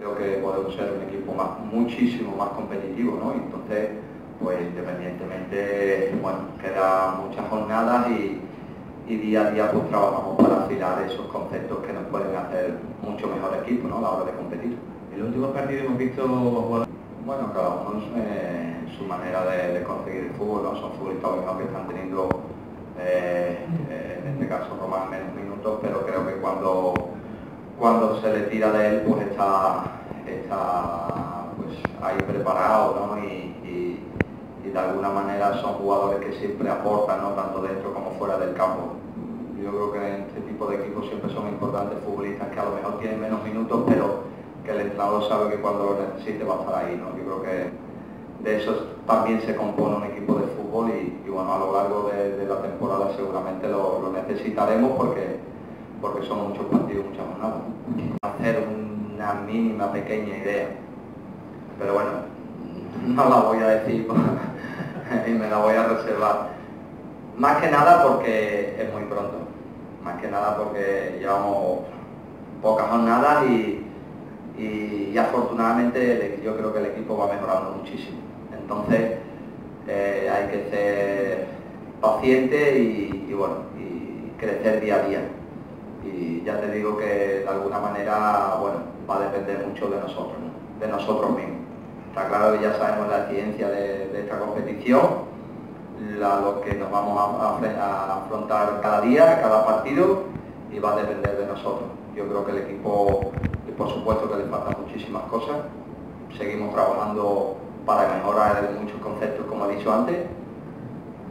Creo que podemos ser un equipo más, muchísimo más competitivo, ¿no? Entonces, pues independientemente, bueno, quedan muchas jornadas y, día a día pues trabajamos para afilar esos conceptos que nos pueden hacer mucho mejor equipo, ¿no? A la hora de competir. En los últimos partidos hemos visto Bueno, cada uno en su manera de, conseguir el fútbol, ¿no? Son futbolistas que están teniendo, eh, eh, en este caso Román menos minutos, pero creo que cuando cuando se le tira de él pues está, está pues, ahí preparado ¿no? y, de alguna manera son jugadores que siempre aportan ¿no? tanto dentro como fuera del campo. Yo creo que en este tipo de equipos siempre son importantes futbolistas que a lo mejor tienen menos minutos pero que el entrenador sabe que cuando lo necesite va a estar ahí. ¿no? Yo creo que de eso también se compone un equipo de fútbol y, bueno, a lo largo de, la temporada seguramente lo, lo necesitaremos porque porque son muchos partidos, muchas jornadas. Hacer una mínima pequeña idea, pero bueno, no la voy a decir y me la voy a reservar. Más que nada porque es muy pronto, más que nada porque llevamos pocas jornadas y, y, afortunadamente yo creo que el equipo va mejorando muchísimo. Entonces eh, hay que ser paciente y, bueno, y crecer día a día y ya te digo que de alguna manera, bueno, va a depender mucho de nosotros, de nosotros mismos. Está claro que ya sabemos la ciencia de, esta competición, lo que nos vamos a, afrontar cada día, cada partido, y va a depender de nosotros. Yo creo que el equipo, por supuesto que le faltan muchísimas cosas, seguimos trabajando para mejorar muchos conceptos, como he dicho antes,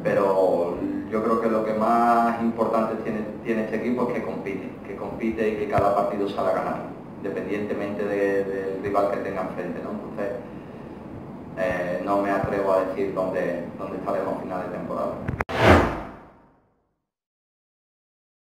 pero yo creo que lo que más importante tiene, tiene este equipo es que compite, que compite y que cada partido sale a ganar, independientemente del rival que tenga enfrente. ¿no? Entonces, eh, no me atrevo a decir dónde, dónde estaremos a final de temporada.